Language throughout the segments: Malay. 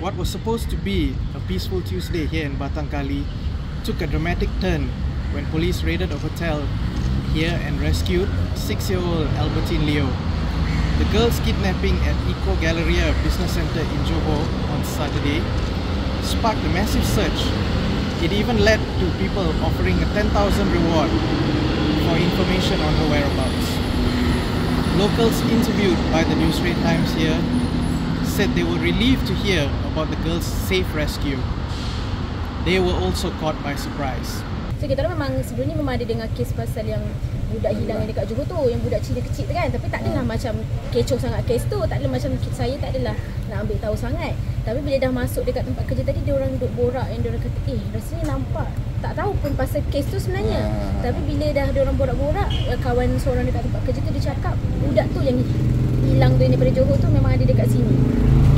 what was supposed to be a peaceful Tuesday here in Batang Kali took a dramatic turn when police raided a hotel here and rescued six-year-old Albertine Leo. The girl's kidnapping at Eco Galleria Business Centre in Johor on Saturday sparked a massive search. It even led to people offering a 10,000 reward for information on her whereabouts. Locals interviewed by the Newsrate Times here said they were relieved to hear about the girl's safe rescue. They were also caught by surprise. So kita orang memang sebelum ni memang ada dengar kes pasal yang budak hilang yang dekat Johor tu yang budak Cina kecil tu kan. Tapi tak adalah macam kecoh sangat kes tu. Tak adalah macam saya tak adalah nak ambil tahu sangat. Tapi bila dah masuk dekat tempat kerja tadi dia orang duduk borak yang dia orang kata eh rasanya nampak. Tak tahu pun pasal kes tu sebenarnya. Tapi bila dah dia orang borak-borak kawan seorang dekat tempat kerja tu dia cakap budak tu yang hilang tu yang daripada Johor tu memang ada dekat sini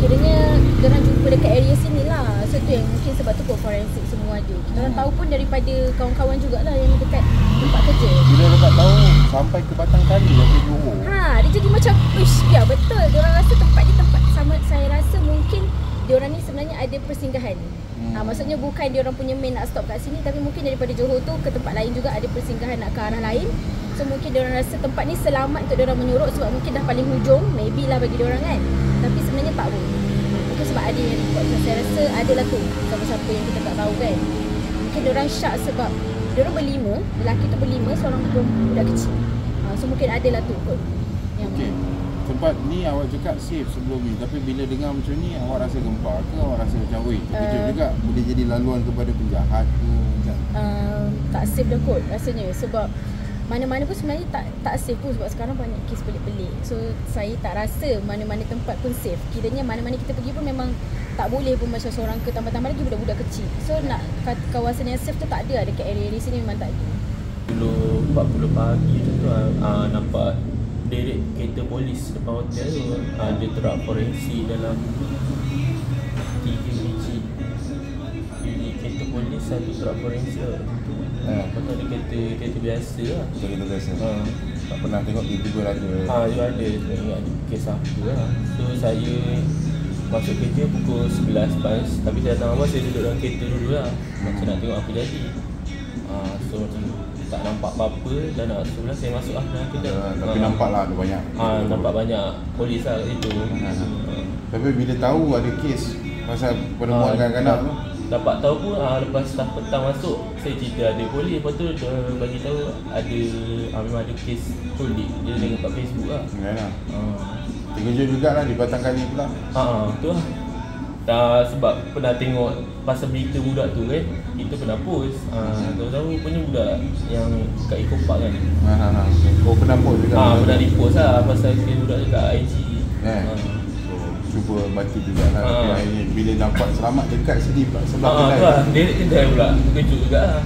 kiranya dia orang jumpa dekat area sini lah so tu yang mungkin sebab tu kot forensik semua ada. Kita orang tahu pun daripada kawan-kawan jugalah yang dekat tempat kerja. Bila dapat tahu sampai ke Batang Kali dari Johor. Ha, dia jadi macam Uish, ya betul. Dia orang rasa tempat ni tempat sama Saya rasa mungkin Dia orang ni sebenarnya ada persinggahan. Hmm. ha, Maksudnya bukan dia orang punya main nak stop kat sini Tapi mungkin daripada Johor tu ke tempat lain juga Ada persinggahan nak ke arah lain. So mungkin dia orang rasa tempat ni selamat untuk dia orang menyurut Sebab mungkin dah paling hujung Maybe lah bagi dia orang kan. Tapi sebenarnya tak pun Mungkin sebab ada yang buat Saya rasa adalah tu Siapa-siapa yang kita tak tahu kan. Mungkin orang syak sebab Dia orang berlima Lelaki tu berlima Seorang budak kecil. Ha, So mungkin adalah tu kot yang Okey. Tempat ni awak cakap safe sebelum ni. Tapi bila dengar macam ni Awak rasa gempar ke? Awak rasa macam Weh terkejut Uh, juga. Boleh jadi laluan kepada penjahat ke? Macam uh, tak safe dah kot rasanya. Sebab mana-mana pun sebenarnya tak tak safe pun sebab sekarang banyak kes pelik-pelik. So saya tak rasa mana-mana tempat pun safe. Kiranya mana-mana kita pergi pun memang tak boleh pun macam seorang ke tambah-tambah lagi budak-budak kecil. So nak kawasan yang safe tu tak ada dekat area-area sini memang tak ada. Dulu 40 pagi macam tu uh, nampak derek kereta polis depan hotel tu ada truk forensik dalam kereta polis satu truk forensik Ha. Lepas tu ada kereta, kereta biasa lah. Macam kita biasa. Ha. Tak pernah tengok tiba-tiba ada. Ha, dia ada, tak ingat ada kes apa lah. So saya masuk kerja pukul 11 pas. Tapi saya datang awal saya duduk dalam kereta dulu lah. Macam nak tengok apa jadi ha, So macam tak nampak apa-apa. Dan nak sebelah saya masuk lah dalam kerja Ha, Tapi nampak lah ada banyak. Ha, Nampak banyak polis lah kat situ Ha, ha. ha. Tapi bila tahu ada kes Pasal penemuan Ah, kanak-kanak tu Dapat tahu pun ah, lepas staff petang masuk Saya cerita ada polis Lepas tu dia bagi tahu ada ah, Memang ada kes culik Dia tengok kat Facebook lah Kan lah ah. Terkejut jugalah di Batang Kali pula Ha, tu lah. Dah sebab pernah tengok pasal berita budak tu kan. Kita pernah post. Ha, tahu-tahu punya budak yang kat Eco Park kan. Ha, ha, ha. Oh pernah pun juga Ha, pernah repost lah pasal kes budak dekat IG. Eh. Ha. Cuba bantu juga lah Ha. Tapi akhirnya Bila nampak selamat dekat sini pula Sebelah Ha, kedai lah. Dia kedai pula. Terkejut juga lah.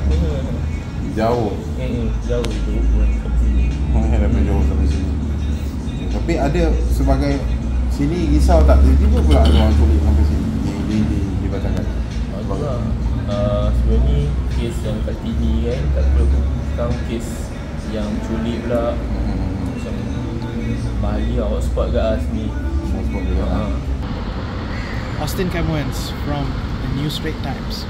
Jauh Hmm, jauh pun. Daripada Johor sampai sini Tapi ada sebagai Sini risau tak Tiba-tiba pula ada orang culik sampai sini Di, di, di, di Batang Ha, tu lah. Uh, sebelum ni kes yang kat Tini kan kat Pulau Sekarang kes yang culik pula Hmm. macam lah hotspot kat lah sini Transport juga Ha. lah Austin Camuens from the Newsrate Times.